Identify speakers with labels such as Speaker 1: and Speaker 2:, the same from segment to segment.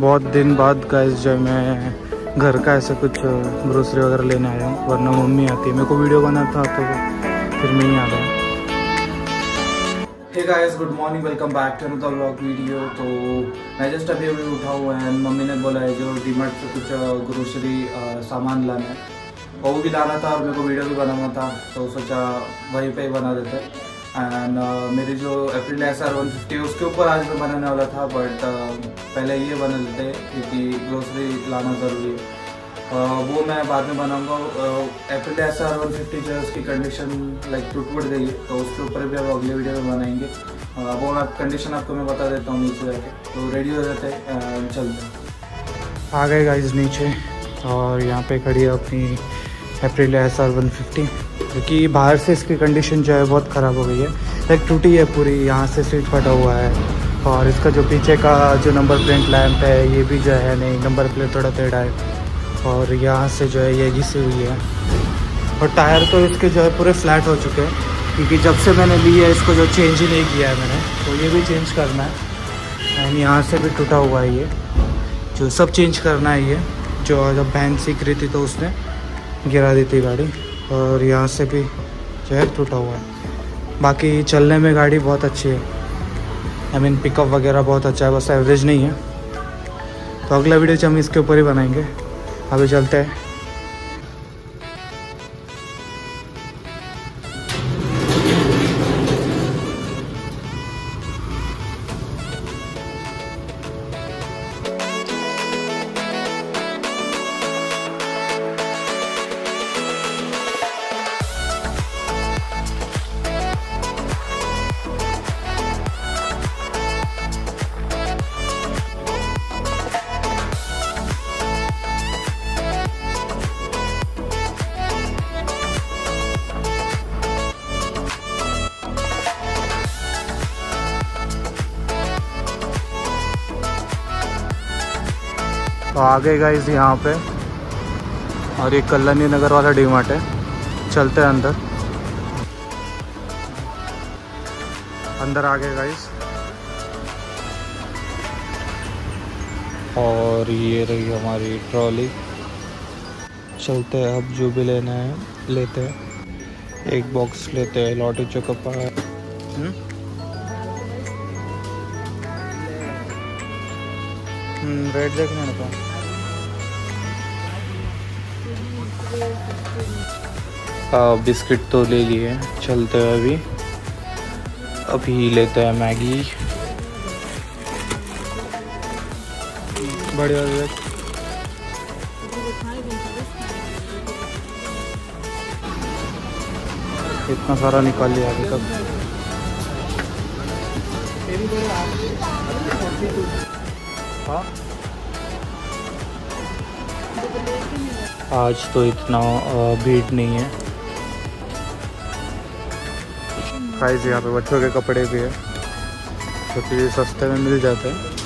Speaker 1: बहुत दिन बाद गाइस जो मैं घर का ऐसा कुछ ग्रोसरी वगैरह लेने आया हूँ, वरना मम्मी आती है। मेरे को वीडियो बना था तो फिर मैं ही आ गया। Hey guys good morning welcome back to another vlog video तो मैं जस्ट अभी अभी उठा हुआ है मम्मी ने बोला है, जो डीमार्ट से कुछ ग्रोसरी सामान लाना है। वो भी लाना था, और मेरे को वीडियो भी बनाना था तो सोचा वहीं पे ही बना देते। एंड uh, मेरी जो Aprilia S R one fifty उसके ऊपर आज मैं बनाने वाला था बट uh, पहले ये बना लेते क्योंकि ग्रोसरी लाना ज़रूरी है। Uh, वो मैं बाद में बनाऊँगा। Aprilia S R one fifty जो है उसकी कंडीशन लाइक टूट फूट गई तो उसके ऊपर भी अब अगले वीडियो में बनाएँगे। Uh, वो मैं कंडीशन आपको मैं बता देता हूँ नीचे जाके। तो रेडी हो जाते हैं चलते। हैं आ गए गाइज़ नीचे और यहाँ पे खड़ी है अपनी Aprilia S R one fifty क्योंकि बाहर से इसकी कंडीशन जो है बहुत ख़राब हो गई है। लाइक टूटी है पूरी, यहाँ से सीट फटा हुआ है। और इसका जो पीछे का जो नंबर प्लेट लैम्प है, ये भी जो है नहीं नंबर प्लेट थोड़ा टेढ़ा है। और यहाँ से जो है, ये घिसी हुई है। और टायर तो इसके जो है पूरे फ्लैट हो चुके हैं। क्योंकि जब से मैंने ली है इसको जो चेंज ही नहीं किया है मैंने तो ये भी चेंज करना है। एंड यहाँ से भी टूटा हुआ है ये। जो सब चेंज करना है ये, जो जब बहन सीख रही थी तो उसने गिरा दी थी गाड़ी। और यहाँ से भी जो है टूटा हुआ है। बाकी चलने में गाड़ी बहुत अच्छी है। आई मीन पिकअप वगैरह बहुत अच्छा है, बस एवरेज नहीं है। तो अगला वीडियो हम इसके ऊपर ही बनाएँगे। अभी चलते हैं। तो आ गए गाइज़ यहाँ पे। और ये कल्याणी नगर वाला डीमार्ट है। चलते हैं अंदर। अंदर आ गए गाइज़ और ये रही हमारी ट्रॉली। चलते हैं अब जो भी लेना है लेते हैं। एक बॉक्स लेते हैं लॉटरी चौकपा है रेट देखने का बिस्किट तो ले लिए चलते हैं अभी। अभी लेते हैं मैगी। बढ़िया इतना सारा निकाल लिया अभी तक। हाँ आज तो इतना भीड़ नहीं है। प्राइस यहाँ पे बच्चों के कपड़े भी है क्योंकि तो सस्ते में मिल जाते हैं।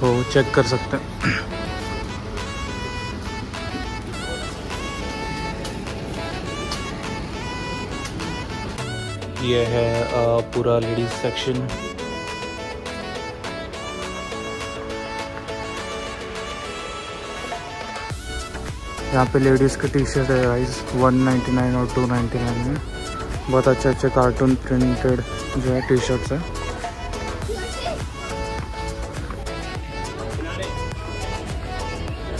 Speaker 1: तो चेक कर सकते हैं। यह है पूरा लेडीज़ सेक्शन यहाँ पे लेडीज़ के टी शर्ट है गाइस 199 और 299 में। बहुत अच्छे अच्छे कार्टून प्रिंटेड जो है टी शर्ट्स है।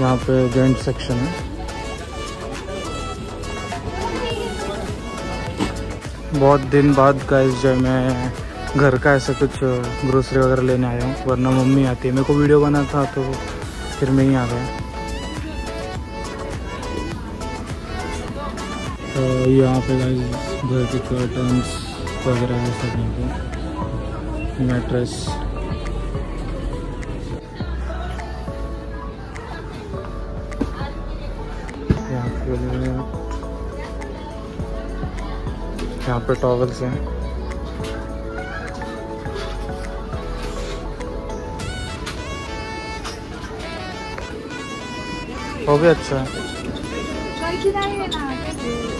Speaker 1: यहाँ पे जेंट सेक्शन है। बहुत दिन बाद गाइस जो मैं घर का ऐसा कुछ ग्रोसरी वगैरह लेने आया हूँ, वरना मम्मी आती है। मेरे को वीडियो बना था तो फिर मैं ही आ गया। तो यहाँ पे गाइस घर के कर्टन्स वगैरह है सब यहाँ पे मैट्रेस यहाँ पे यहाँ पे टॉवल्स हैं। वो भी अच्छा? है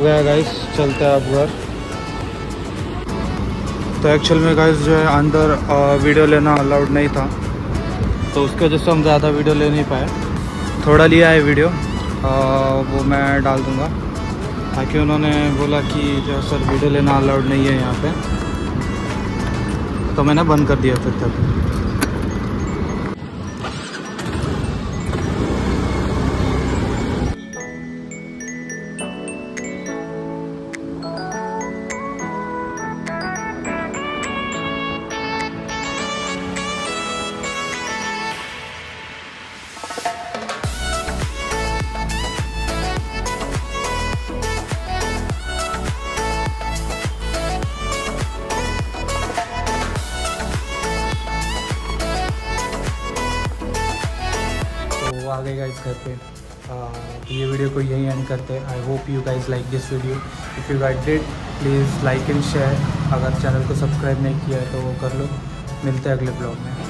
Speaker 1: गया गाइस चलते हैं अब घर। तो एक्चुअल में गाइस जो है अंदर वीडियो लेना अलाउड नहीं था। तो उसकी वजह से हम ज़्यादा वीडियो ले नहीं पाए। थोड़ा लिया है वीडियो आ, वो मैं डाल दूँगा। ताकि उन्होंने बोला कि जो सर वीडियो लेना अलाउड नहीं है यहाँ पे। तो मैंने बंद कर दिया फिर तक गए गाइज़ घर पे। तो ये वीडियो को यही एंड करते हैं। I hope you guys like this video if you guys did please like and share अगर चैनल को सब्सक्राइब नहीं किया है तो वो कर लो। मिलते हैं अगले ब्लॉग में।